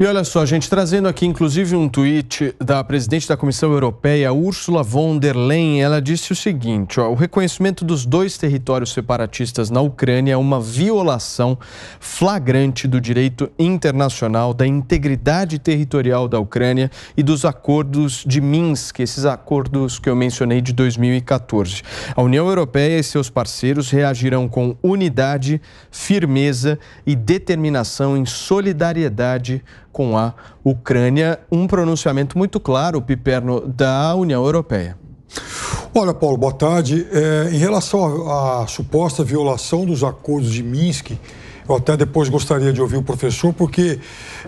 E olha só, gente, trazendo aqui inclusive um tweet da presidente da Comissão Europeia, Ursula von der Leyen, ela disse o seguinte: ó, o reconhecimento dos dois territórios separatistas na Ucrânia é uma violação flagrante do direito internacional, da integridade territorial da Ucrânia e dos acordos de Minsk, esses acordos que eu mencionei de 2014. A União Europeia e seus parceiros reagirão com unidade, firmeza e determinação em solidariedade com a Ucrânia. Um pronunciamento muito claro, Piperno, da União Europeia. Olha, Paulo, boa tarde. É, em relação à, à suposta violação dos acordos de Minsk, eu até depois gostaria de ouvir o professor, porque,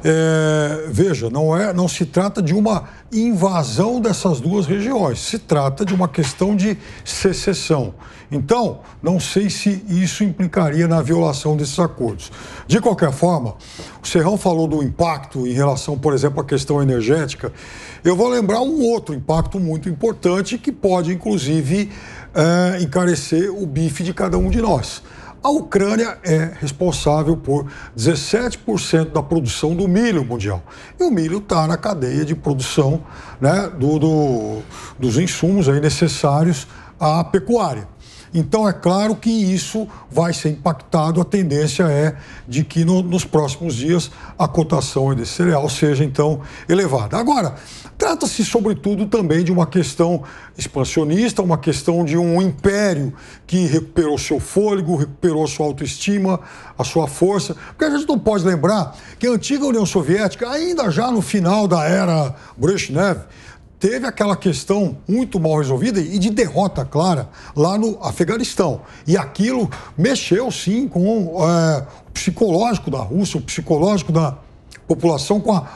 é, veja, não, é, não se trata de uma invasão dessas duas regiões, se trata de uma questão de secessão. Então, não sei se isso implicaria na violação desses acordos. De qualquer forma, o Serrão falou do impacto em relação, por exemplo, à questão energética. Eu vou lembrar um outro impacto muito importante que pode, inclusive, é, encarecer o bife de cada um de nós. A Ucrânia é responsável por 17% da produção do milho mundial. E o milho está na cadeia de produção né, do, do, dos insumos aí necessários à pecuária. Então, é claro que isso vai ser impactado. A tendência é de que no, nos próximos dias a cotação desse cereal seja, então, elevada. Agora, trata-se, sobretudo, também de uma questão expansionista, uma questão de um império que recuperou seu fôlego, recuperou sua autoestima, a sua força. Porque a gente não pode lembrar que a antiga União Soviética, ainda já no final da era Brezhnev, teve aquela questão muito mal resolvida e de derrota clara lá no Afeganistão. E aquilo mexeu, sim, com é, o psicológico da Rússia, o psicológico da população, com a,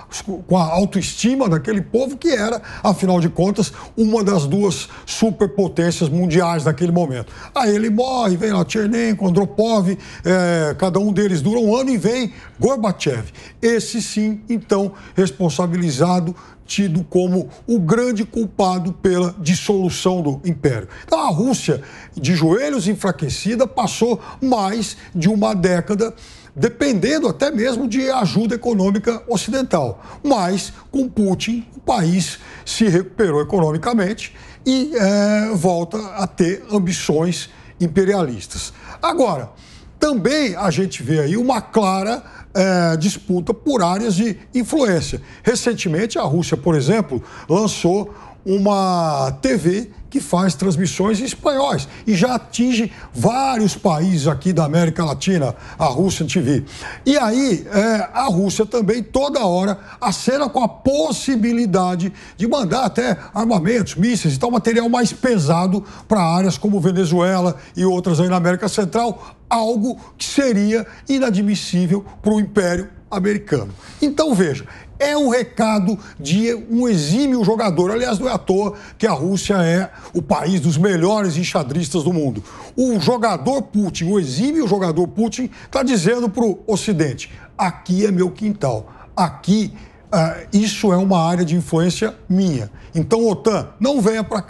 com a autoestima daquele povo que era, afinal de contas, uma das duas superpotências mundiais naquele momento. Aí ele morre, vem lá Chernenko, Andropov, é, cada um deles dura um ano e vem Gorbachev. Esse sim, então, responsabilizado tido como o grande culpado pela dissolução do império. Então, a Rússia, de joelhos enfraquecida, passou mais de uma década dependendo até mesmo de ajuda econômica ocidental. Mas, com Putin, o país se recuperou economicamente e é, volta a ter ambições imperialistas. Agora, também a gente vê aí uma clara é, disputa por áreas de influência. Recentemente, a Rússia, por exemplo, lançou uma TV que faz transmissões em espanhóis e já atinge vários países aqui da América Latina, a Rússia TV. E aí, é, a Rússia também, toda hora, acena com a possibilidade de mandar até armamentos, mísseis e tal, material mais pesado para áreas como Venezuela e outras aí na América Central, algo que seria inadmissível para o Império americano. Então, veja, é um recado de um exímio jogador. Aliás, não é à toa que a Rússia é o país dos melhores enxadristas do mundo. O jogador Putin, o exímio jogador Putin, está dizendo para o Ocidente: aqui é meu quintal, aqui uh, isso é uma área de influência minha. Então, OTAN, não venha para cá.